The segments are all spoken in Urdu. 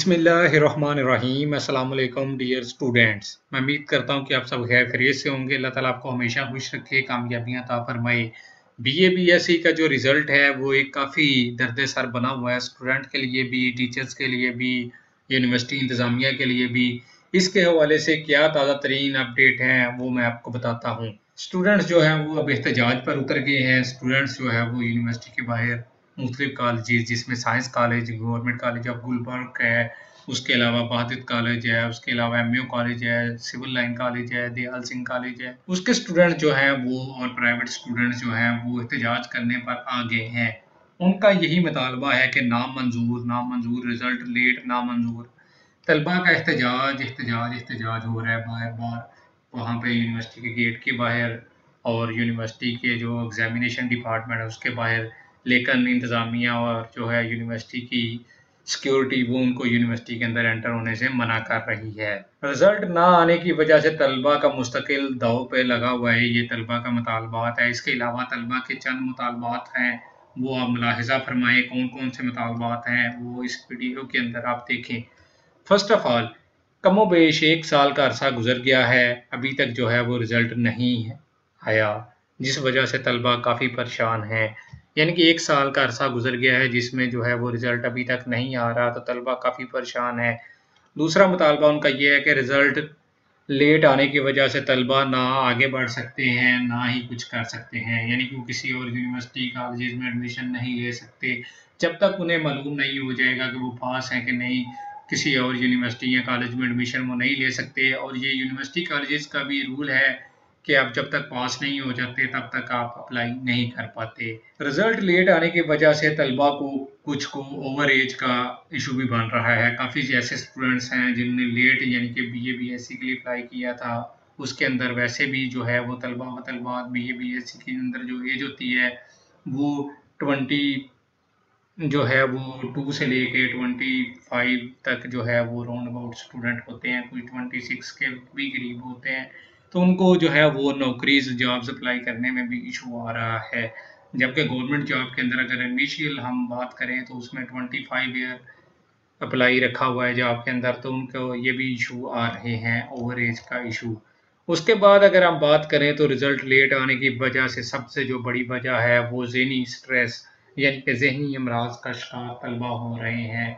بسم اللہ الرحمن الرحیم۔ السلام علیکم ڈیئر سٹوڈنٹس میں امید کرتا ہوں کہ آپ سب خیر خرید سے ہوں گے۔ اللہ تعالیٰ آپ کو ہمیشہ خوش رکھے، کامیابیاں عطا فرمائے۔ B A, B S C کا جو ریزلٹ ہے، وہ ایک کافی درد سر بنا ہوا ہے۔ سٹوڈنٹ کے لیے بھی ٹیچرز کے لیے بھی یونیورسٹی انتظامیہ کے لیے بھی۔ اس کے حوالے سے کیا تازہ ترین اپڈیٹ ہیں، وہ میں آپ کو بتاتا ہوں۔ سٹوڈنٹس جو ہیں، وہ اب احتجاج پر اتر گئے ہیں۔ سٹوڈنٹس جو ہے وہ یونیورسٹی کے باہر مختلف کالجز جس میں science college government college of Gulberg ہے، اس کے علاوہ بہادت کالج ہے، اس کے علاوہ ایم یو کالج ہے سول لائن کالج ہے دیال سنگھ کالج ہے۔ اس کے اسٹوڈنٹ جو ہیں وہ اور پرائیویٹ اسٹوڈنٹ جو ہیں وہ احتجاج کرنے پر آگے ہیں۔ ان کا یہی مطالبہ ہے کہ نام منظور نام منظور رزلٹ لیٹ نام منظور طلبہ کا احتجاج احتجاج احتجاج ہو رہا ہے بار بار وہاں پہ یونیورسٹی کے گیٹ کے باہر اور یونیورسٹی کے جو ایگزامینیشن ڈپارٹمنٹ ہے، اس کے باہر۔ لیکن انتظامیہ اور جو ہے یونیورسٹی کی سیکیورٹی وہ ان کو یونیورسٹی کے اندر انٹر ہونے سے منع کر رہی ہے۔ رزلٹ نہ آنے کی وجہ سے طلبہ کا مستقل داؤ پہ لگا ہوا ہے۔ یہ طلبہ کا مطالبات ہے اس کے علاوہ طلبہ کے چند مطالبات ہیں۔ وہ آپ ملاحظہ فرمائیں کون کون سے مطالبات ہیں۔ وہ اس ویڈیو کے اندر آپ دیکھیں۔ فرسٹ آف آل کم و بیش ایک سال کا عرصہ گزر گیا ہے۔ ابھی تک جو ہے وہ رزلٹ نہیں آیا، جس وجہ سے طلبہ کافی پریشان ہیں۔ یعنی کہ ایک سال کا عرصہ گزر گیا ہے جس میں جو ہے وہ رزلٹ ابھی تک نہیں آ رہا، تو طلبہ کافی پریشان ہے دوسرا مطالبہ ان کا یہ ہے کہ رزلٹ لیٹ آنے کی وجہ سے طلبہ نہ آگے بڑھ سکتے ہیں، نہ ہی کچھ کر سکتے ہیں۔ یعنی کہ وہ کسی اور یونیورسٹی کالجز میں ایڈمیشن نہیں لے سکتے۔ جب تک انہیں معلوم نہیں ہو جائے گا کہ وہ پاس ہیں کہ نہیں، کسی اور یونیورسٹی یا کالج میں ایڈمیشن وہ نہیں لے سکتے۔ اور یہ یونیورسٹی کالجز کا بھی رول ہے کہ آپ جب تک پاس نہیں ہو جاتے، تب تک آپ اپلائی نہیں کر پاتے۔ رزلٹ لیٹ آنے کی وجہ سے طلبہ کو کچھ کو اوور ایج کا ایشو بھی بن رہا ہے۔ کافی جی ایسے اسٹوڈنٹس ہیں جن نے لیٹ یعنی کہ B A B S C کے لیے اپلائی کیا تھا۔ اس کے اندر ویسے بھی جو ہے وہ طلبہ و طلبات B A B S C کے اندر جو ایج ہوتی ہے، وہ ٹونٹی جو ہے وہ ٹو سے لے کے ٹونٹی فائیو تک جو ہے وہ راؤنڈ اباؤٹ اسٹوڈنٹ ہوتے ہیں۔ کوئی ٹونٹی سکس کے بھی قریب ہوتے ہیں۔ تو ان کو جو ہے وہ نوکریز جابز اپلائی کرنے میں بھی ایشو آ رہا ہے۔ جبکہ گورنمنٹ جاب کے اندر اگر انیشیل ہم بات کریں تو اس میں ٹوینٹی فائیو ایئر اپلائی رکھا ہوا ہے جاب کے اندر تو ان کو یہ بھی ایشو آ رہے ہیں اوور ایج کا ایشو۔ اس کے بعد اگر ہم بات کریں تو رزلٹ لیٹ آنے کی وجہ سے سب سے جو بڑی وجہ ہے وہ ذہنی سٹریس یعنی کہ ذہنی امراض کا شکار طلبہ ہو رہے ہیں۔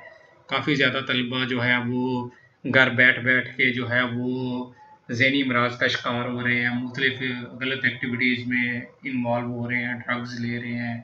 کافی زیادہ طلبہ جو ہے وہ گھر بیٹھ بیٹھ کے جو ہے وہ ذہنی امراض کا شکار ہو رہے ہیں، مختلف غلط ایکٹیویٹیز میں انوالو ہو رہے ہیں ڈرگز لے رہے ہیں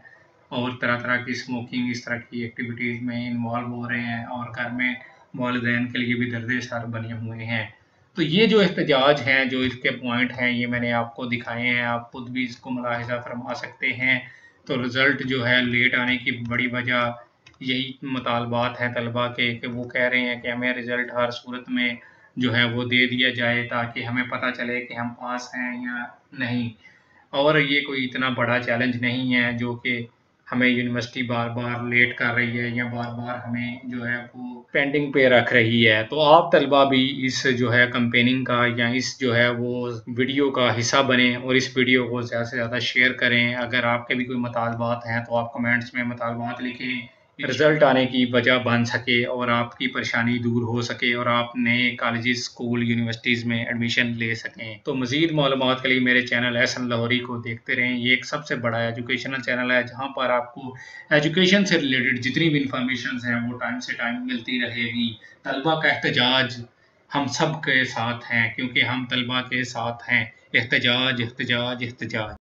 اور طرح طرح کی اسموکنگ اس طرح کی ایکٹیویٹیز میں انوالو ہو رہے ہیں اور گھر میں والدین کے لیے بھی درد سر بنے ہوئے ہیں۔ تو یہ جو احتجاج ہیں، جو اس کے پوائنٹ ہیں، یہ میں نے آپ کو دکھائے ہیں، آپ خود بھی اس کو ملاحظہ فرما سکتے ہیں۔ تو رزلٹ جو ہے لیٹ آنے کی بڑی وجہ یہی مطالبات ہیں طلبہ کے کہ وہ کہہ رہے ہیں کہ ہمیں رزلٹ ہر صورت میں جو ہے وہ دے دیا جائے تاکہ ہمیں پتہ چلے کہ ہم پاس ہیں یا نہیں۔ اور یہ کوئی اتنا بڑا چیلنج نہیں ہے جو کہ ہمیں یونیورسٹی بار بار لیٹ کر رہی ہے یا بار بار ہمیں جو ہے وہ پینڈنگ پہ رکھ رہی ہے۔ تو آپ طلبہ بھی اس جو ہے کمپیننگ کا یا اس جو ہے وہ ویڈیو کا حصہ بنیں اور اس ویڈیو کو زیادہ سے زیادہ شیئر کریں۔ اگر آپ کے بھی کوئی مطالبات ہیں تو آپ کمنٹس میں مطالبات لکھیں۔ رزلٹ آنے کی وجہ بن سکے اور آپ کی پریشانی دور ہو سکے اور آپ نئے کالجز اسکول یونیورسٹیز میں ایڈمیشن لے سکیں۔ تو مزید معلومات کے لیے میرے چینل ایسن لاہوری کو دیکھتے رہیں۔ یہ ایک سب سے بڑا ایجوکیشنل چینل ہے جہاں پر آپ کو ایجوکیشن سے ریلیٹڈ جتنی بھی انفارمیشنز ہیں وہ ٹائم سے ٹائم ملتی رہے گی۔ طلبہ کا احتجاج ہم سب کے ساتھ ہیں کیونکہ ہم طلبہ کے ساتھ ہیں۔ احتجاج احتجاج احتجاج۔